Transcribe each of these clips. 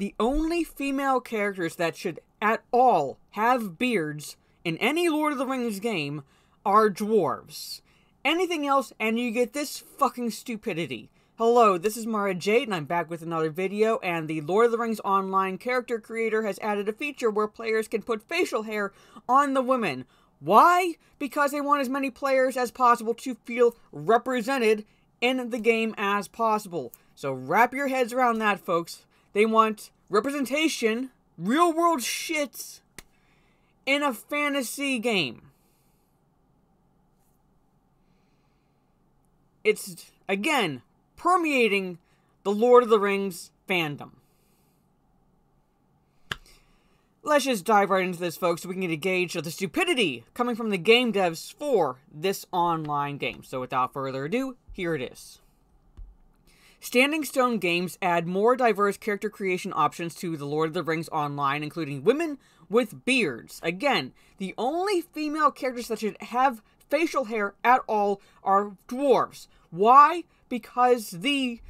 the only female characters that should at all have beards in any Lord of the Rings game are dwarves. Anything else, and you get this fucking stupidity. Hello, this is Mara Jade, and I'm back with another video, and the Lord of the Rings Online character creator has added a feature where players can put facial hair on the women. Why? Because they want as many players as possible to feel represented in the game as possible. So wrap your heads around that, folks. They want representation, real world shit, in a fantasy game. It's, again, permeating the Lord of the Rings fandom. Let's just dive right into this, folks, so we can get a gauge of the stupidity coming from the game devs for this online game. So without further ado, here it is. Standing Stone Games add more diverse character creation options to The Lord of the Rings Online, including women with beards. Again, the only female characters that should have facial hair at all are dwarves. Why? Because the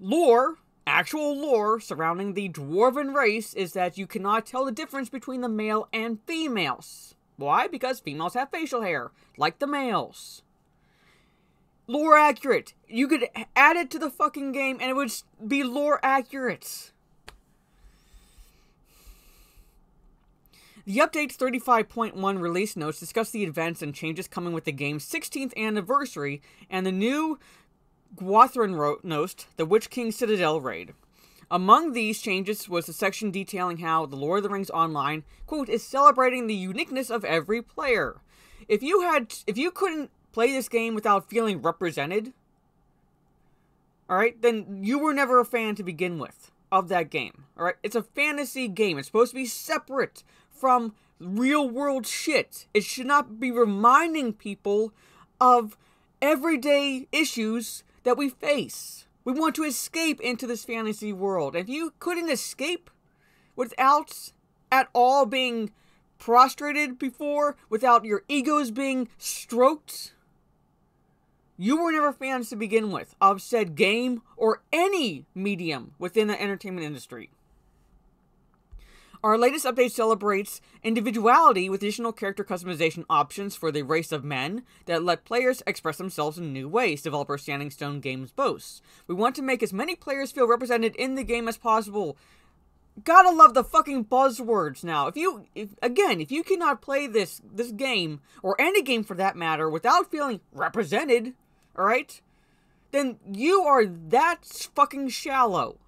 lore, actual lore surrounding the dwarven race is that you cannot tell the difference between the male and females. Why? Because females have facial hair, like the males. Lore accurate. You could add it to the fucking game and it would be lore accurate. The update's 35.1 release notes discuss the events and changes coming with the game's 16th anniversary and the new Gwathronnost, the Witch King Citadel raid. Among these changes was the section detailing how The Lord of the Rings Online, quote, is celebrating the uniqueness of every player. If you had if you couldn't play this game without feeling represented, alright, then you were never a fan to begin with of that game. Alright? It's a fantasy game. It's supposed to be separate from real world shit. It should not be reminding people of everyday issues that we face. We want to escape into this fantasy world. If you couldn't escape without at all being prostrated before, without your egos being stroked, you were never fans to begin with of said game or any medium within the entertainment industry. Our latest update celebrates individuality with additional character customization options for the race of men that let players express themselves in new ways, developer Standing Stone Games boasts. We want to make as many players feel represented in the game as possible. Gotta love the fucking buzzwords now. If you, if, again, if you cannot play this this game or any game for that matter without feeling represented, all right, then you are that fucking shallow.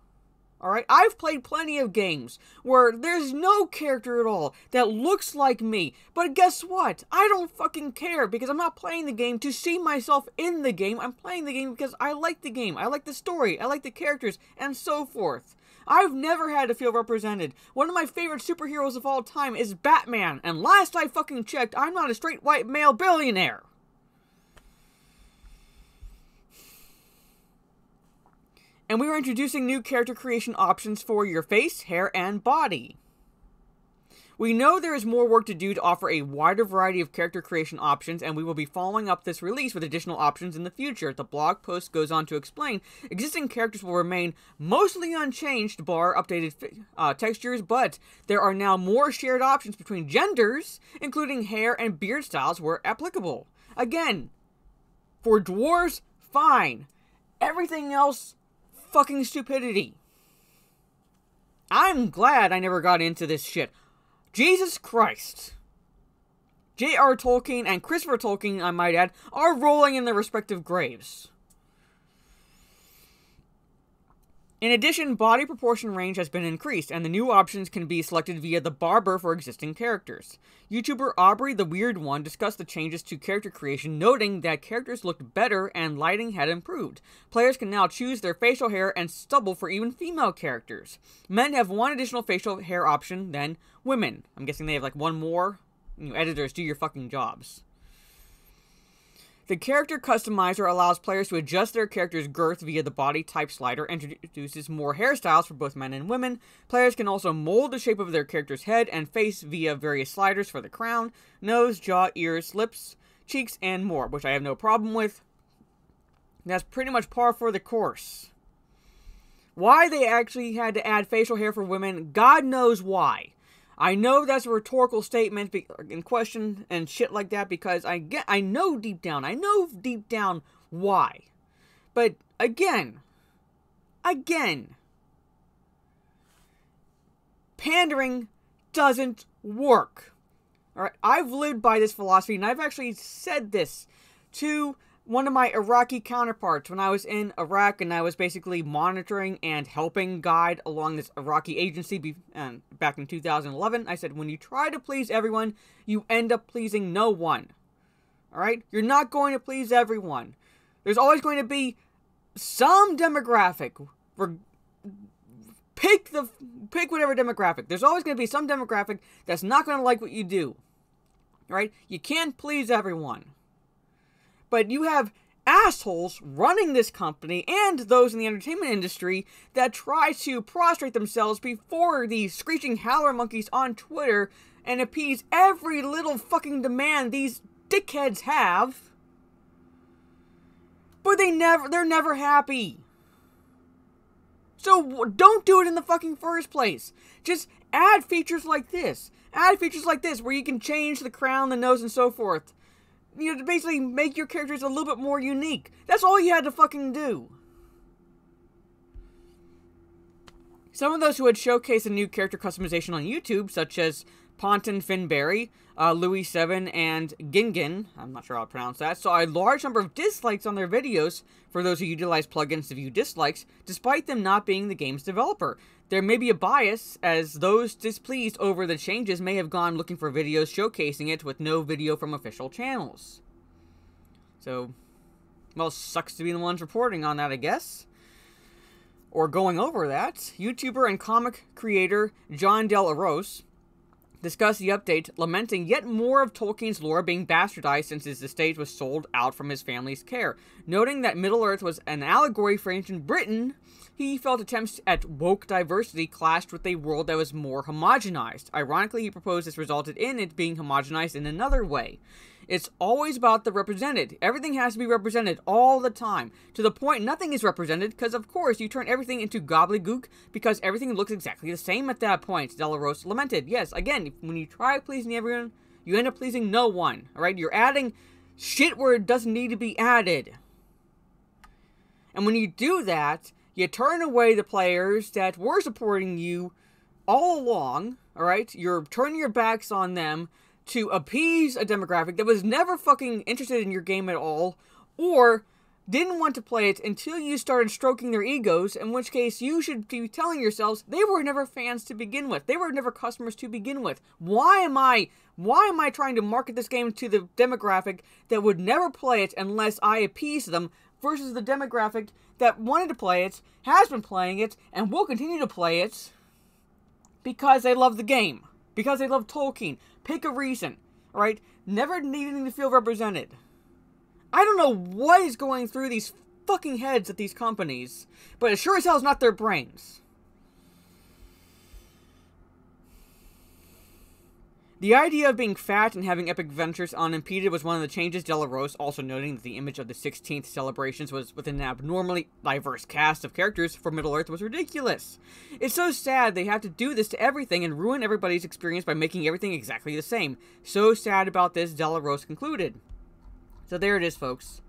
Alright? I've played plenty of games where there's no character at all that looks like me. But guess what? I don't fucking care because I'm not playing the game to see myself in the game. I'm playing the game because I like the game. I like the story. I like the characters and so forth. I've never had to feel represented. One of my favorite superheroes of all time is Batman, and last I fucking checked, I'm not a straight white male billionaire. And we are introducing new character creation options for your face, hair, and body. We know there is more work to do to offer a wider variety of character creation options, and we will be following up this release with additional options in the future. The blog post goes on to explain existing characters will remain mostly unchanged, bar updated uh, textures, but there are now more shared options between genders, including hair and beard styles where applicable. Again, for dwarves, fine. Everything else, fucking stupidity. I'm glad I never got into this shit. Jesus Christ. J.R. Tolkien and Christopher Tolkien, I might add, are rolling in their respective graves. In addition, body proportion range has been increased, and the new options can be selected via the barber for existing characters. YouTuber Aubrey the Weird One discussed the changes to character creation, noting that characters looked better and lighting had improved. Players can now choose their facial hair and stubble for even female characters. Men have one additional facial hair option than women. I'm guessing they have like one more. You know, editors, do your fucking jobs. The character customizer allows players to adjust their character's girth via the body type slider and introduces more hairstyles for both men and women. Players can also mold the shape of their character's head and face via various sliders for the crown, nose, jaw, ears, lips, cheeks, and more, which I have no problem with. That's pretty much par for the course. Why they actually had to add facial hair for women, God knows why. I know that's a rhetorical statement in question and shit like that because I get I know deep down, I know deep down why. But again, again, pandering doesn't work. All right, I've lived by this philosophy and I've actually said this to one of my Iraqi counterparts when I was in Iraq and I was basically monitoring and helping guide along this Iraqi agency be, uh, back in 2011. I said, when you try to please everyone, you end up pleasing no one. All right? You're not going to please everyone. There's always going to be some demographic. Pick the pick whatever demographic. There's always going to be some demographic that's not going to like what you do. Right? You can't please everyone. But you have assholes running this company and those in the entertainment industry that try to prostrate themselves before these screeching howler monkeys on Twitter and appease every little fucking demand these dickheads have. But they never they're never happy. So don't do it in the fucking first place. Just add features like this. Add features like this where you can change the crown, the nose, and so forth you know, to basically make your characters a little bit more unique. That's all you had to fucking do. Some of those who had showcased a new character customization on YouTube, such as Ponton Finberry, uh, Louis Seven, and Gingin, I'm not sure how to pronounce that, saw a large number of dislikes on their videos for those who utilize plugins to view dislikes, despite them not being the game's developer. There may be a bias, as those displeased over the changes may have gone looking for videos showcasing it with no video from official channels. So, well, sucks to be the ones reporting on that, I guess. Or going over that. YouTuber and comic creator Jon Del Arroz discussed the update, lamenting yet more of Tolkien's lore being bastardized since his estate was sold out from his family's care. Noting that Middle Earth was an allegory for ancient Britain, he felt attempts at woke diversity clashed with a world that was more homogenized. Ironically, he proposed this resulted in it being homogenized in another way. It's always about the represented. Everything has to be represented all the time. To the point nothing is represented, because of course you turn everything into gobbledygook because everything looks exactly the same at that point, Del Arroz lamented. Yes, again, when you try pleasing everyone, you end up pleasing no one. Alright? You're adding shit where it doesn't need to be added. And when you do that, you turn away the players that were supporting you all along, all right? You're turning your backs on them to appease a demographic that was never fucking interested in your game at all, or didn't want to play it until you started stroking their egos, in which case you should be telling yourselves they were never fans to begin with. They were never customers to begin with. Why am I why am I trying to market this game to the demographic that would never play it unless I appease them versus the demographic that wanted to play it, has been playing it, and will continue to play it because they love the game, because they love Tolkien. Pick a reason, right? Never needing to feel represented. I don't know what is going through these fucking heads at these companies, but it sure as hell is not their brains. The idea of being fat and having epic adventures unimpeded was one of the changes Del Arroz, also noting that the image of the 16th celebrations was with an abnormally diverse cast of characters for Middle-earth was ridiculous. It's so sad they have to do this to everything and ruin everybody's experience by making everything exactly the same. So sad about this, Del Arroz concluded. So there it is, folks.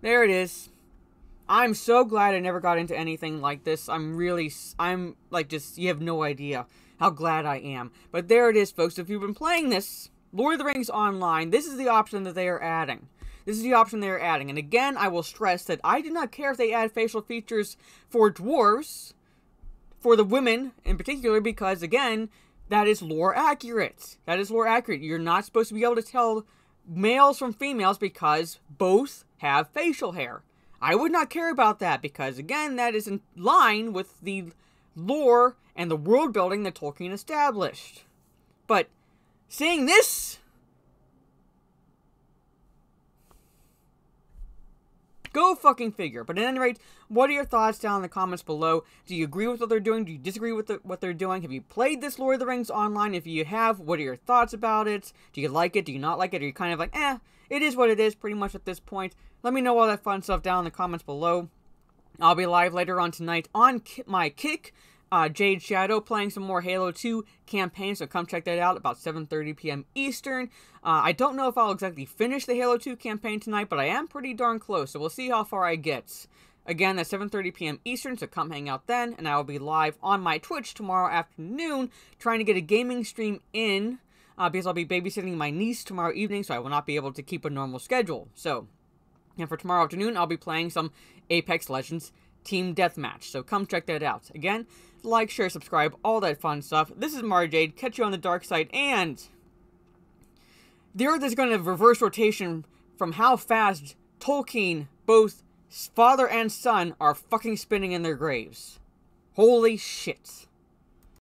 There it is. I'm so glad I never got into anything like this. I'm really, I'm like just, you have no idea how glad I am. But there it is, folks. If you've been playing this, Lord of the Rings Online, this is the option that they are adding. This is the option they are adding. And again, I will stress that I do not care if they add facial features for dwarves, for the women in particular, because again, that is lore accurate. That is lore accurate. You're not supposed to be able to tell males from females because both have facial hair. I would not care about that because, again, that is in line with the lore and the world building that Tolkien established. But seeing this, go fucking figure. But at any rate, what are your thoughts down in the comments below? Do you agree with what they're doing? Do you disagree with the, what they're doing? Have you played this Lord of the Rings online? If you have, what are your thoughts about it? Do you like it? Do you not like it? Are you kind of like, eh, it is what it is pretty much at this point? Let me know all that fun stuff down in the comments below. I'll be live later on tonight on my Kick uh, Jade Shadow playing some more Halo 2 campaign, so come check that out about 7:30 p.m. Eastern. Uh, I don't know if I'll exactly finish the Halo 2 campaign tonight, but I am pretty darn close, so we'll see how far I get. Again, that's 7:30 p.m. Eastern, so come hang out then, and I will be live on my Twitch tomorrow afternoon trying to get a gaming stream in uh, because I'll be babysitting my niece tomorrow evening, so I will not be able to keep a normal schedule. So, and for tomorrow afternoon, I'll be playing some Apex Legends Team Deathmatch. So come check that out. Again, like, share, subscribe, all that fun stuff. This is Mara Jade. Catch you on the dark side, and the Earth is going to reverse rotation from how fast Tolkien, both father and son, are fucking spinning in their graves. Holy shit.